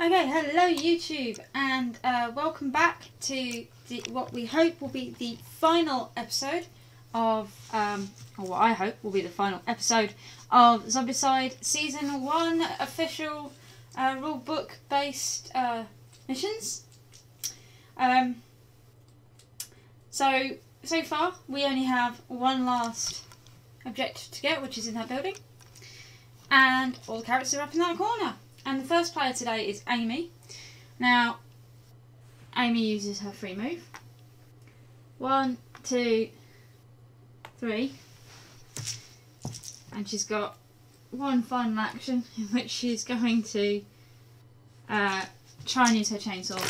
Okay, hello YouTube, and uh, welcome back to the, what we hope will be the final episode of, um, or what I hope will be the final episode of Zombicide Season 1 official uh, rulebook based uh, missions. Um, so, so far we only have one last objective to get, which is in that building, and all the characters are up in that corner. And the first player today is Amy. Now, Amy uses her free move. One, two, three. And she's got one final action in which she's going to uh, try and use her chainsaw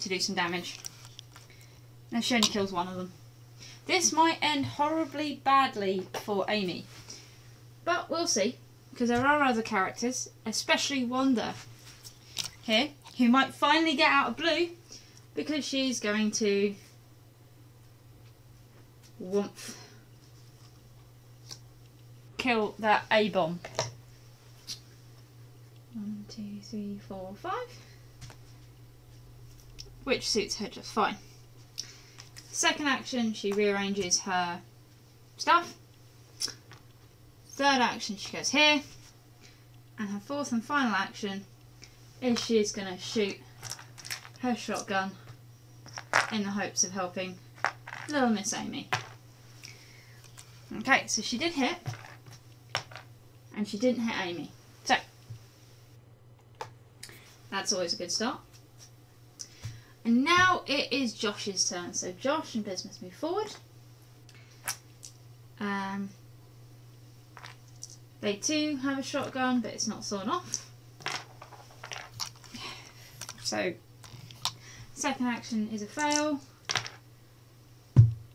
to do some damage. Now she only kills one of them. This might end horribly badly for Amy. But we'll see because there are other characters, especially Wanda here, who might finally get out of blue because she's going to woomph kill that A bomb. One, two, three, four, five. Which suits her just fine. Second action, she rearranges her stuff Third action, she goes here. And her fourth and final action is she's going to shoot her shotgun in the hopes of helping little Miss Amy. Okay, so she did hit. And she didn't hit Amy. So, that's always a good start. And now it is Josh's turn. So Josh and Bismuth move forward. Um, they too have a shotgun, but it's not sawn off. So, second action is a fail.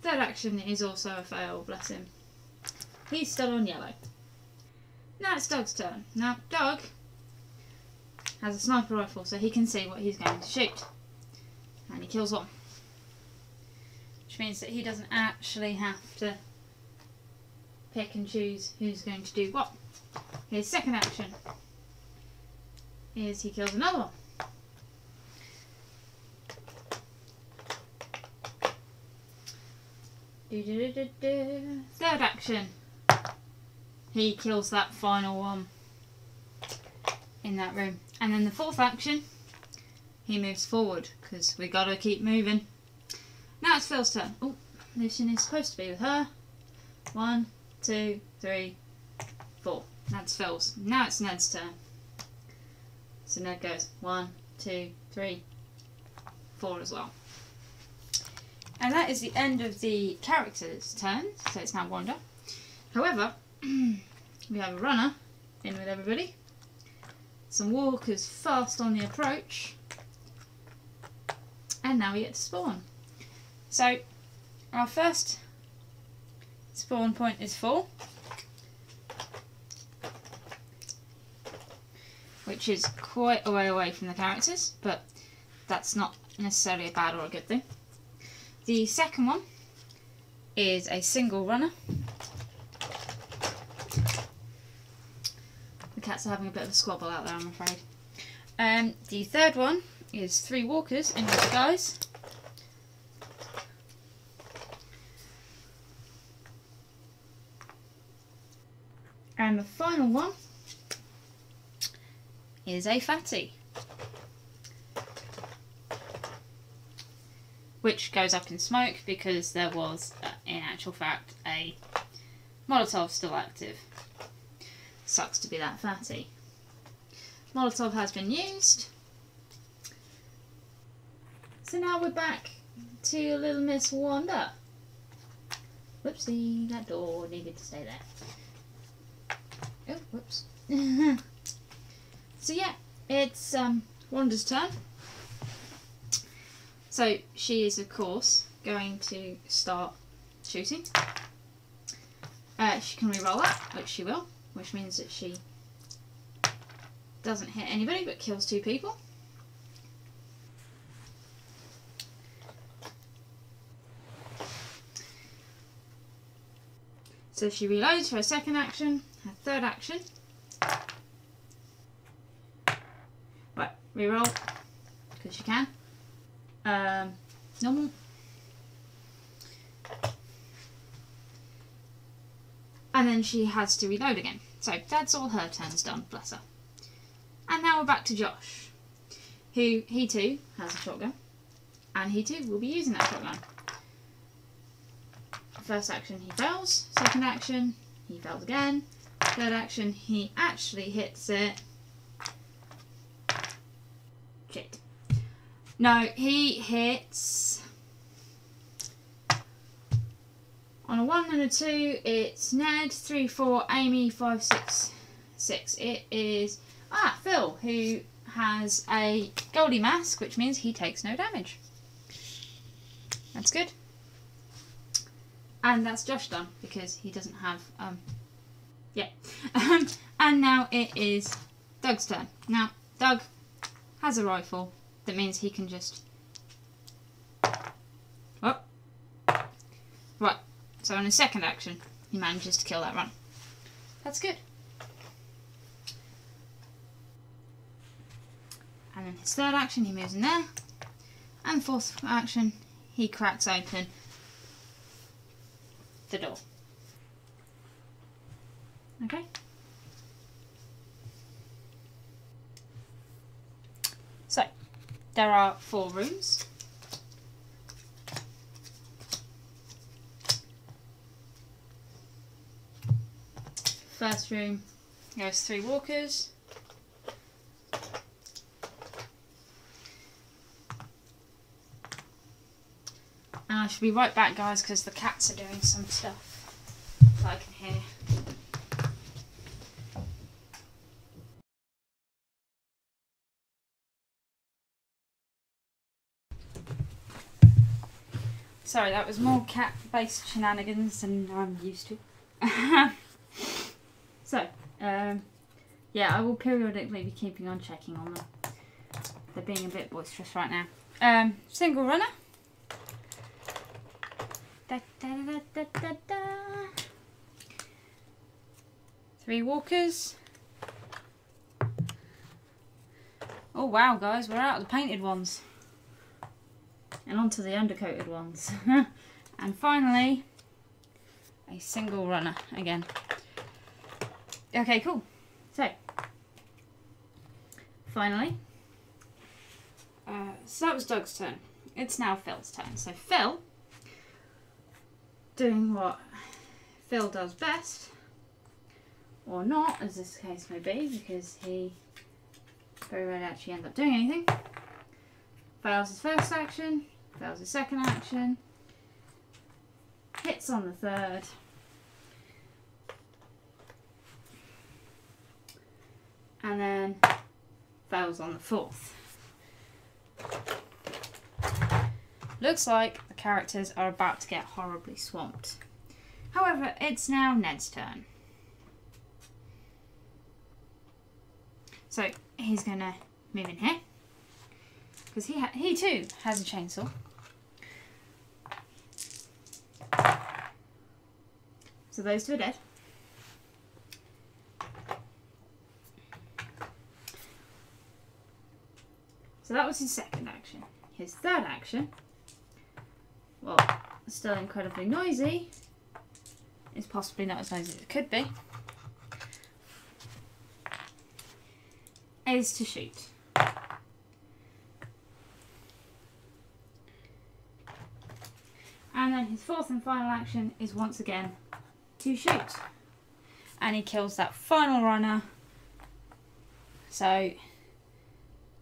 Third action is also a fail, bless him. He's still on yellow. Now it's Doug's turn. Now, Doug has a sniper rifle, so he can see what he's going to shoot. And he kills one. Which means that he doesn't actually have to pick and choose who's going to do what. His second action is he kills another one. Third action, he kills that final one in that room. And then the fourth action, he moves forward because we got to keep moving. Now it's Phil's turn. Oh, Lucian is supposed to be with her. One, two, three, four. That's Phil's. Now it's Ned's turn. So Ned goes one, two, three, four as well. And that is the end of the character's turn. So it's now Wanda. However, we have a runner in with everybody. Some walkers fast on the approach. And now we get to spawn. So our first spawn point is four. Which is quite a way away from the characters, but that's not necessarily a bad or a good thing. The second one is a single runner. The cats are having a bit of a squabble out there, I'm afraid. Um, the third one is three walkers in disguise. And the final one is a fatty. Which goes up in smoke because there was, uh, in actual fact, a Molotov still active. Sucks to be that fatty. Molotov has been used. So now we're back to Little Miss Wanda. Whoopsie, that door needed to stay there. Oh, whoops. So yeah, it's um, Wanda's turn. So she is of course going to start shooting. Uh, she can re-roll that, which she will, which means that she doesn't hit anybody but kills two people. So she reloads for her second action, her third action, Reroll. Because she can. Um, normal. And then she has to reload again. So that's all her turns done, bless her. And now we're back to Josh, who he too has a shotgun, and he too will be using that shotgun. First action he fails, second action he fails again, third action he actually hits it. Shit. No, he hits On a 1 and a 2, it's Ned, 3, 4, Amy, 5, 6, 6. It is, ah, Phil, who has a Goalie mask, which means he takes no damage. That's good. And that's Josh done, because he doesn't have, um, yeah. and now it is Doug's turn. Now, Doug has a rifle. That means he can just... Oh. Right. So in his second action, he manages to kill that run. That's good. And in his third action, he moves in there. And fourth action, he cracks open the door. Okay. So, there are four rooms. First room goes three walkers. And I should be right back guys because the cats are doing some stuff that I can hear. Sorry, that was more cat-based shenanigans than I'm used to. So, um, yeah, I will periodically be keeping on checking on them. They're being a bit boisterous right now. Um, single runner. Da, da, da, Three walkers. Oh wow guys, we're out of the painted ones. And onto the undercoated ones. and finally, a single runner again. Okay, cool. So, finally, uh, so that was Doug's turn. It's now Phil's turn. So Phil, doing what Phil does best, or not, as this case may be, because he very rarely actually ends up doing anything. Fails his first action, fails his second action, hits on the third, and then fails on the fourth. Looks like the characters are about to get horribly swamped. However, it's now Ned's turn. So he's going to move in here. Because he, he too has a chainsaw. So those two are dead. So that was his second action. His third action, well, still incredibly noisy, It's possibly not as noisy as it could be, is to shoot. And then his fourth and final action is once again to shoot. And he kills that final runner. So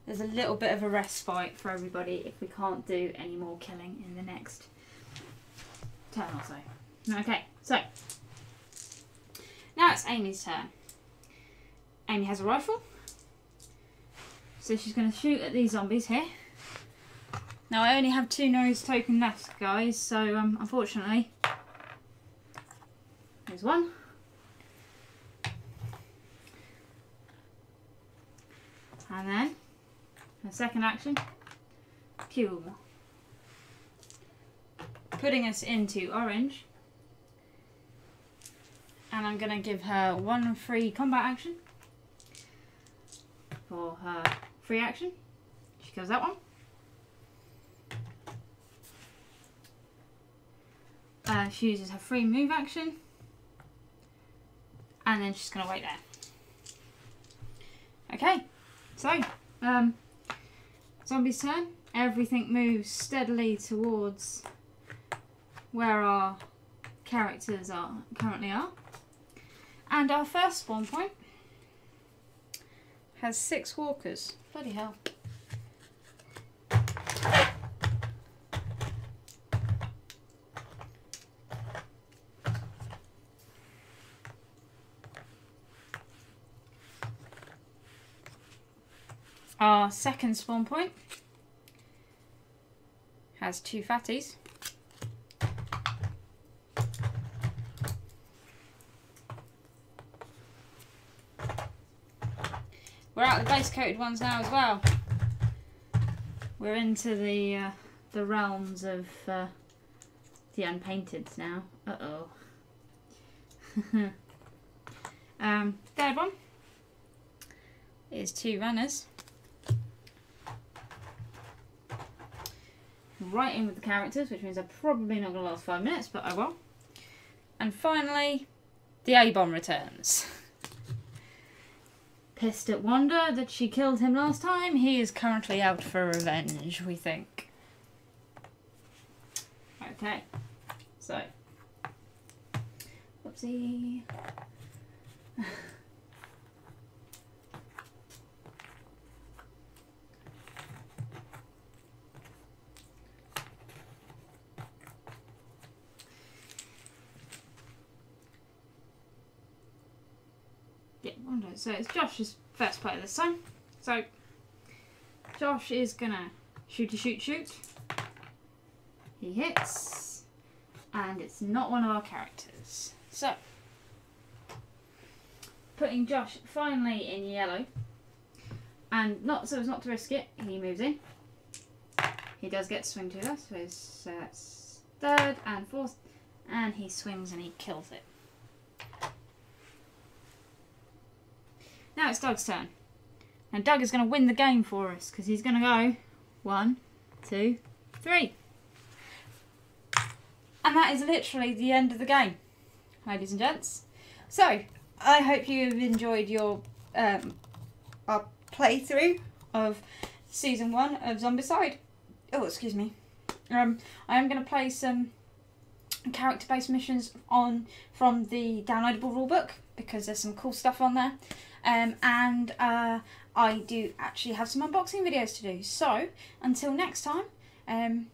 there's a little bit of a respite for everybody if we can't do any more killing in the next turn or so. Okay, so now it's Amy's turn. Amy has a rifle. So she's going to shoot at these zombies here. Now I only have two noise token left guys, so um, unfortunately, one. And then the second action, cube. Putting us into orange. And I'm going to give her one free combat action for her free action. She kills that one. Uh, she uses her free move action. And then she's going to wait there. Okay, so, um, zombie's turn. Everything moves steadily towards where our characters are currently are. And our first spawn point has six walkers. Bloody hell. Our second spawn point has two fatties. We're out of the base coated ones now as well. We're into the uh, the realms of uh, the unpainted now. Uh oh. um, third one is two runners. Right in with the characters, which means I'm probably not going to last five minutes, but oh I will. And finally, the A-bomb returns. Pissed at Wanda that she killed him last time, he is currently out for revenge, we think. Okay, so. Whoopsie. Yeah, Wanda. So it's Josh's first play this time. So Josh is gonna shoot a shoot shoot. He hits, and it's not one of our characters. So putting Josh finally in yellow, and not so as not to risk it, he moves in. He does get to swing to us, so his uh, third and fourth, and he swings and he kills it. Now it's Doug's turn. And Doug is going to win the game for us because he's going to go one, two, three. And that is literally the end of the game, ladies and gents. So, I hope you've enjoyed your um, our playthrough of season one of Zombicide. Oh, excuse me. Um, I am going to play some character-based missions on from the downloadable rulebook because there's some cool stuff on there. Um, and uh, I do actually have some unboxing videos to do. So until next time, um,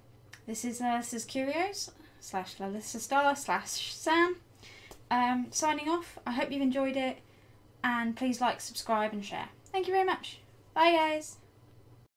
this is uh, this is Curios slash Lilitha Star slash Sam. Um, signing off. I hope you've enjoyed it, and please like, subscribe, and share. Thank you very much. Bye, guys.